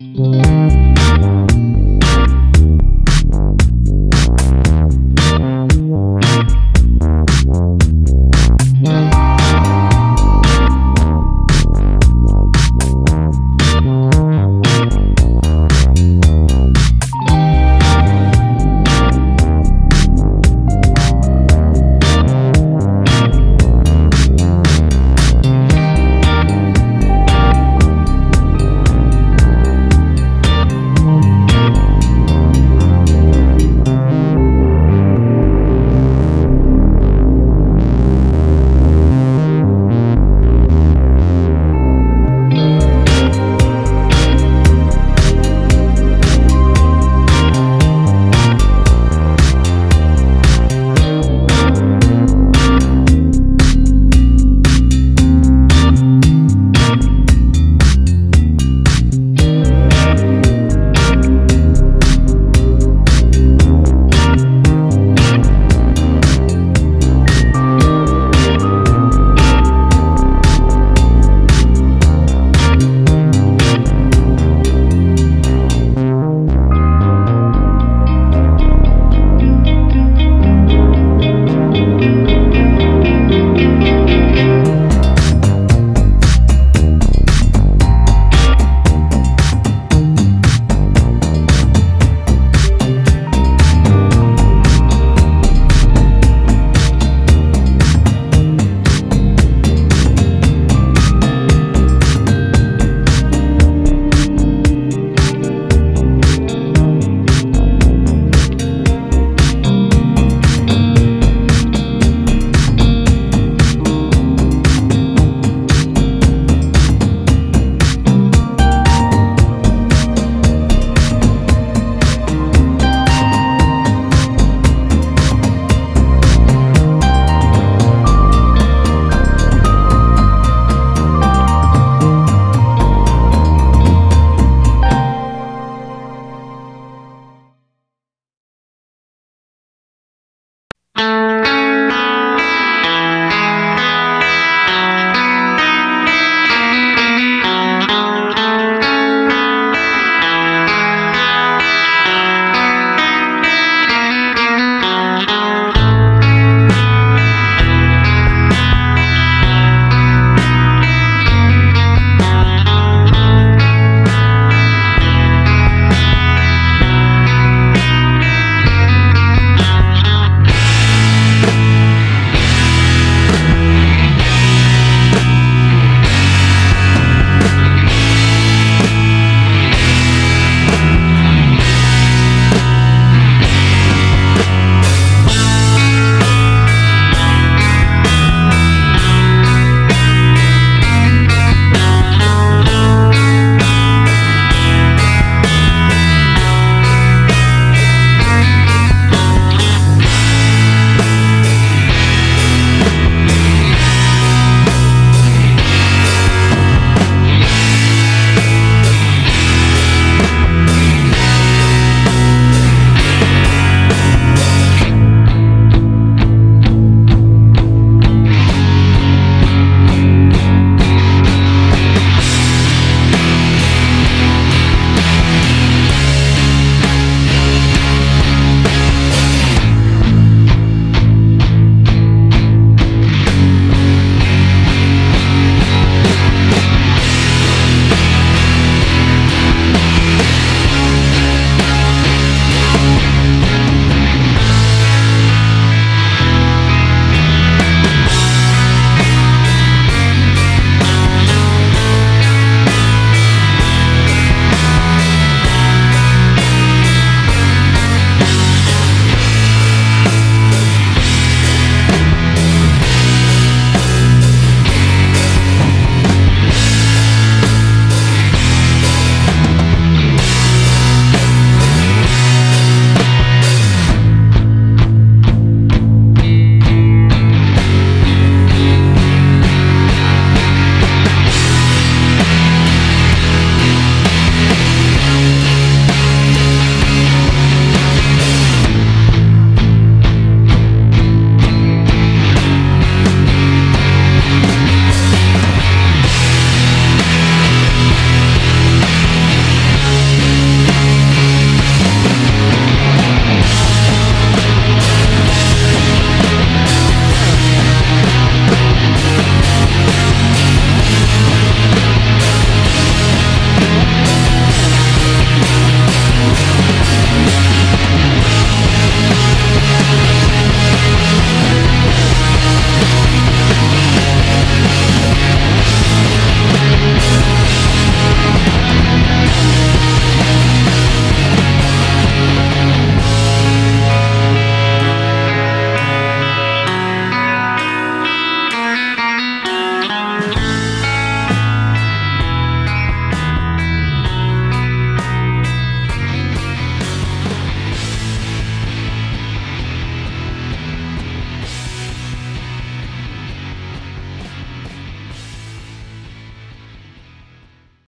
Mm-hmm.